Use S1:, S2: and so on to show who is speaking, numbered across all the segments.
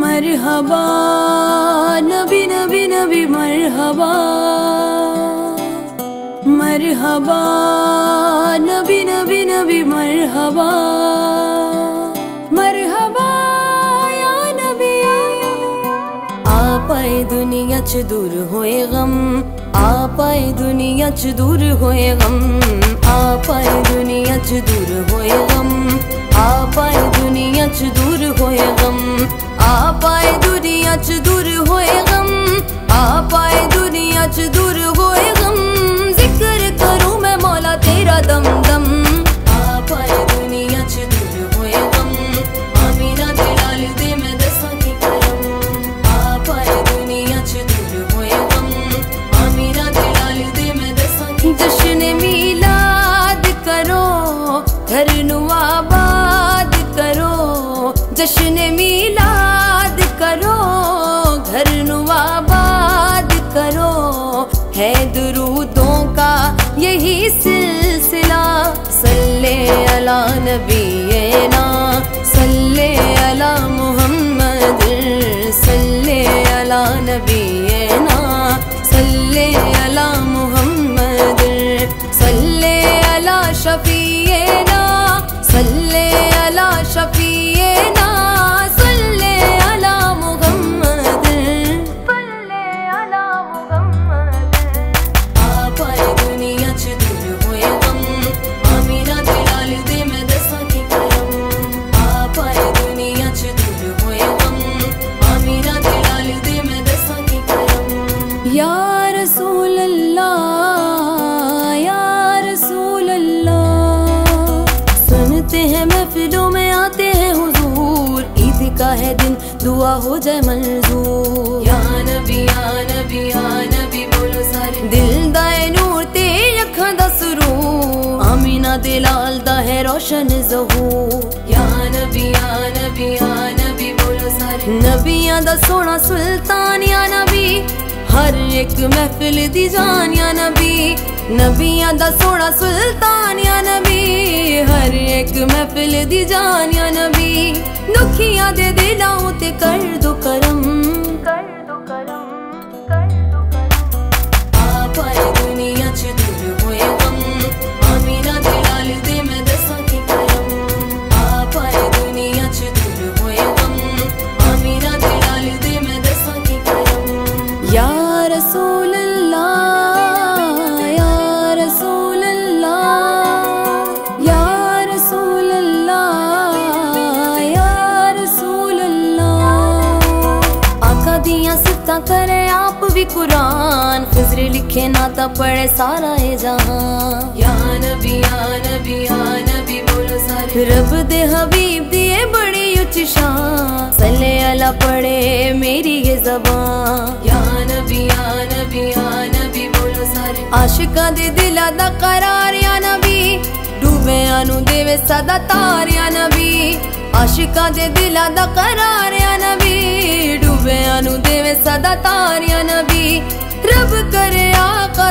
S1: मरहारीन मरहार न भी नवीनवि या मरहाया नी दुनिया च दूर होए गम आ दुनिया च दूर होए गम होयगम् दुनिया च दूर होए गम होगम् दुनिया च दूर होए होगम् दुनिया च दूर होए गम आ पाए दुनिया च दूर होए गम। ज़िक्र करूँ मैं मौला तेरा दम दम पाए दुनिया च दुनिया च दूर होए गम, आमीना दे दे मैं दसां की जश्न मिलाद करो, घर आबाद करो, जश्न मिलाद है दुरूदों का यही सिलसिला। का है दिन दुआ हो जाए मंजूर या नबी या नबी या नबी बोलो सारे दिल ਦਾ ਏ ਨੂਰ ਤੇ ਅੱਖਾਂ ਦਾ ਸਰੂਰ ਆਮੀਨਾ ਦੇ ਲਾਲ ਦਾ ਹੈ ਰੋਸ਼ਨ ਜ਼ਹੂਰ ਯਾ ਨਬੀ ਯਾ ਨਬੀ ਯਾ ਨਬੀ ਬੋਲੋ ਸਾਰੇ ਨਬੀਆਂ ਦਾ ਸੋਹਣਾ ਸੁਲਤਾਨ ਯਾ ਨਬੀ ਹਰ ਇੱਕ ਮਹਿਫਿਲ ਦੀ ਜਾਨ ਯਾ ਨਬੀ ਨਬੀਆਂ ਦਾ ਸੋਹਣਾ ਸੁਲਤਾਨ ਯਾ ਨਬੀ महफिल दी जान या नबी दुखिया दे दिलाओ ते कर दो करम कर दो करम कर दो करम आ पाए दुनिया च दूर होए गम आमीना दे लाल दे मैं दसा की करम आ पाए दुनिया च दूर होए गम आमीना दे लाल दे मैं दसा की करम या रसूल ਕੁਰਾਨ ਖਿਜ਼ਰ ਲਿਖੇ ਨਾ ਤਾਂ ਪੜੇ ਸਾਰਾ ਇਹ ਜਹਾਨ ਯਾ ਨਬੀ ਯਾ ਨਬੀ ਯਾ ਨਬੀ ਬੋਲੋ ਸਾਰੇ। ਰੱਬ ਦੇ ਹਬੀਬ ਦੀ ਇਹ ਬੜੀ ਉੱਚੀ ਸ਼ਾਨ। ਸੱਲੇ ਅਲਾ ਪੜੇ ਮੇਰੀ ਇਹ ਜ਼ਬਾਨ। ਯਾ ਨਬੀ ਯਾ ਨਬੀ ਯਾ ਨਬੀ ਬੋਲੋ ਸਾਰੇ। ਆਸ਼ਿਕਾਂ ਦੇ ਦਿਲਾਂ ਦਾ ਕਰਾਰ ਯਾ ਨਬੀ। ਡੂਬਿਆਂ ਨੂੰ ਦੇਵੇ ਸਦਾ ਤਾਰ ਯਾ ਨਬੀ। ਆਸ਼ਿਕਾਂ ਦੇ ਦਿਲਾਂ ਦਾ ਕਰਾਰ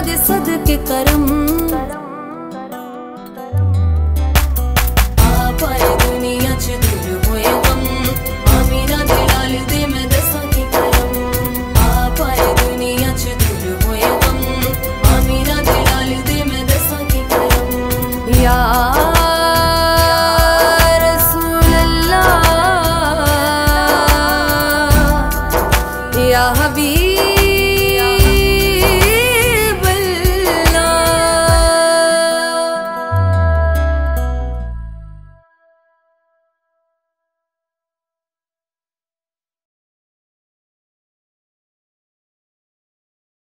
S1: दाद सद के करम।